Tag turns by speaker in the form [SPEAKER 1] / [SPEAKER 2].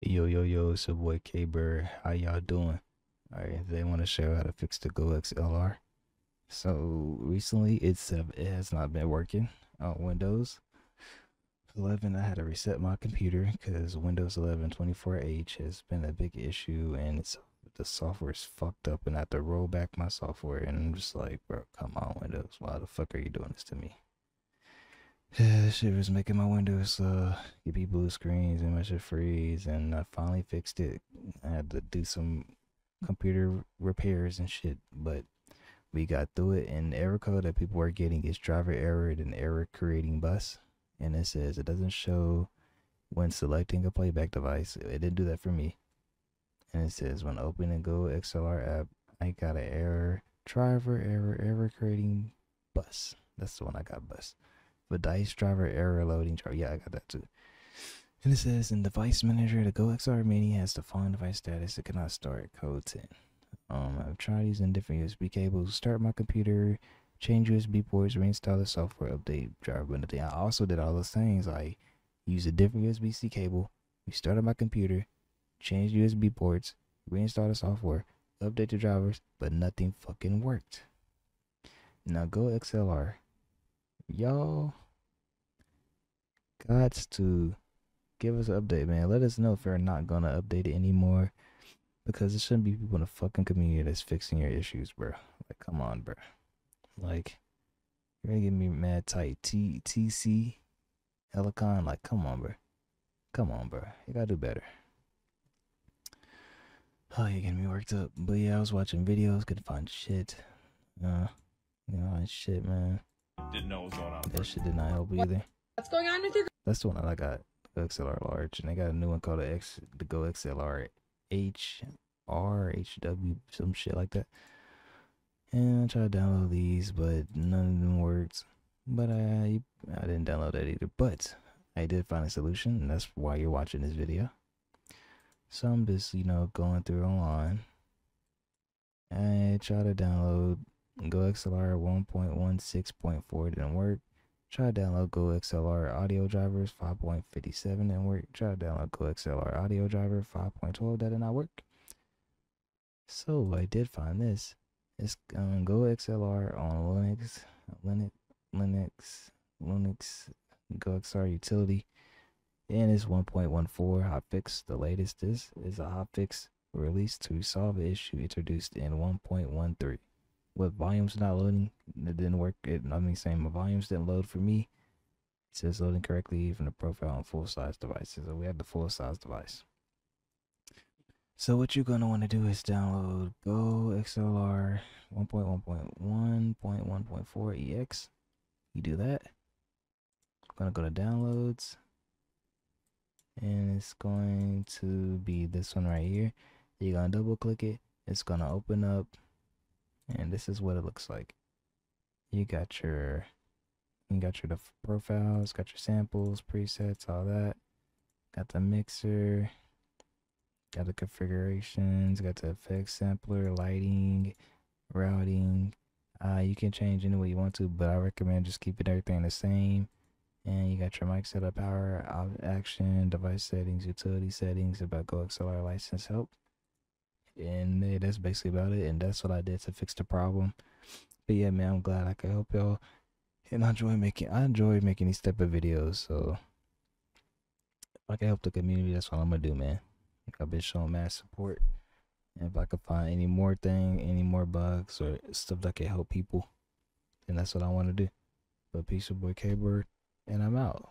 [SPEAKER 1] Yo, yo, yo, it's your boy K Bird. How y'all doing? Alright, they want to show how to fix the Go XLR. So recently, it's uh, it has not been working on Windows 11. I had to reset my computer because Windows 11 24H has been a big issue, and it's the software is fucked up, and I have to roll back my software. And I'm just like, bro, come on, Windows, why the fuck are you doing this to me? Yeah, this shit was making my windows uh give me blue screens and my shit freeze and I finally fixed it. I had to do some computer repairs and shit, but we got through it and the error code that people are getting is driver error and error creating bus. And it says it doesn't show when selecting a playback device. It didn't do that for me. And it says when opening Go XLR app, I got an error. Driver error, error creating bus. That's the one I got bus. But dice driver error loading chart. Yeah, I got that too. And it says in device manager, the Go XLR Mini has defined device status. It cannot start code 10. Um, I've tried using different USB cables. Start my computer, change USB ports, reinstall the software, update driver. But I also did all those things. I used a different USB C cable, restarted my computer, changed USB ports, reinstall the software, update the drivers, but nothing fucking worked. Now Go XLR y'all got to give us an update, man. Let us know if you're not gonna update it anymore. Because it shouldn't be people in the fucking community that's fixing your issues, bro. Like, come on, bro. Like, you're gonna get me mad tight. T T C Helicon, like, come on, bro. Come on, bro. You gotta do better. Oh, you're getting me worked up. But yeah, I was watching videos, couldn't find shit. Uh, you know, shit, man.
[SPEAKER 2] Didn't know what was going on.
[SPEAKER 1] That shit did not help either.
[SPEAKER 3] What's going on with your
[SPEAKER 1] That's the one that I got. XLR large, and they got a new one called the X, the Go XLR H R H W, some shit like that. And I tried to download these, but none of them works. But I I didn't download that either. But I did find a solution, and that's why you're watching this video. So I'm just you know going through online. I try to download Go XLR 1.16.4 didn't work. Try to download Go XLR audio drivers 5.57 didn't work. Try to download Go XLR audio driver 5.12 that did not work. So I did find this. It's um, Go XLR on Linux, Linux, Linux, Linux, Go XLR utility, and it's 1.14 hotfix. The latest is is a hotfix released to solve the issue introduced in 1.13 with volumes not loading. It didn't work. It, I mean, saying my volumes didn't load for me. It says loading correctly, even the profile on full size devices. So we have the full size device. So what you're gonna want to do is download Go XLR 1.1.1.1.4 EX. You do that. I'm gonna go to downloads, and it's going to be this one right here. You're gonna double click it. It's gonna open up and this is what it looks like. You got your you got your profiles got your samples presets all that. Got the mixer got the configurations got the effects sampler lighting routing. Uh you can change any way you want to but i recommend just keeping everything the same. And you got your mic setup power action device settings utility settings about go xlr license help and yeah, that's basically about it. And that's what I did to fix the problem. But yeah, man, I'm glad I could help y'all. And I enjoy making I enjoy making these type of videos. So if I can help the community, that's what I'm gonna do, man. I've been showing mass support. And if I could find any more thing, any more bugs or stuff that can help people, then that's what I want to do. But peace, your boy K Bird, and I'm out.